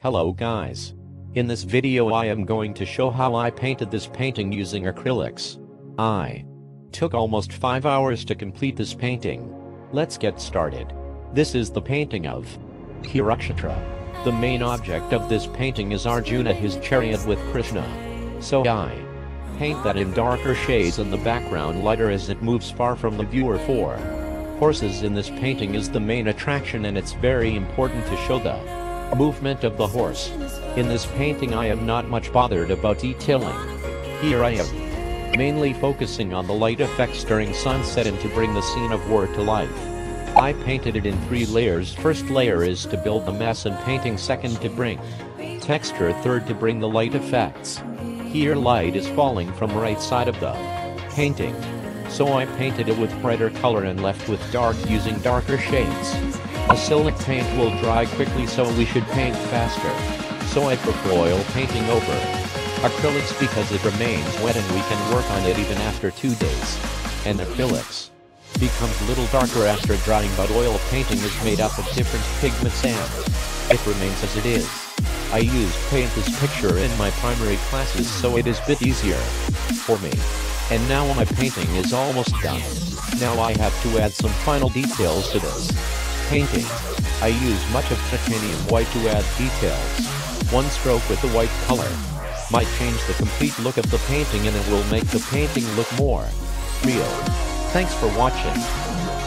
Hello guys. In this video I am going to show how I painted this painting using acrylics. I took almost 5 hours to complete this painting. Let's get started. This is the painting of Kurukshetra. The main object of this painting is Arjuna his chariot with Krishna. So I paint that in darker shades and the background lighter as it moves far from the viewer for horses in this painting is the main attraction and it's very important to show the movement of the horse. In this painting I am not much bothered about detailing. Here I am mainly focusing on the light effects during sunset and to bring the scene of war to life. I painted it in three layers. First layer is to build the mess and painting second to bring texture third to bring the light effects. Here light is falling from right side of the painting. So I painted it with brighter color and left with dark using darker shades. Acrylic paint will dry quickly so we should paint faster. So I prefer oil painting over acrylics because it remains wet and we can work on it even after two days. And acrylics becomes a little darker after drying but oil painting is made up of different pigments and it remains as it is. I used paint this picture in my primary classes so it is bit easier for me. And now my painting is almost done. Now I have to add some final details to this painting. I use much of titanium white to add details. One stroke with the white color might change the complete look of the painting and it will make the painting look more real. Thanks for watching.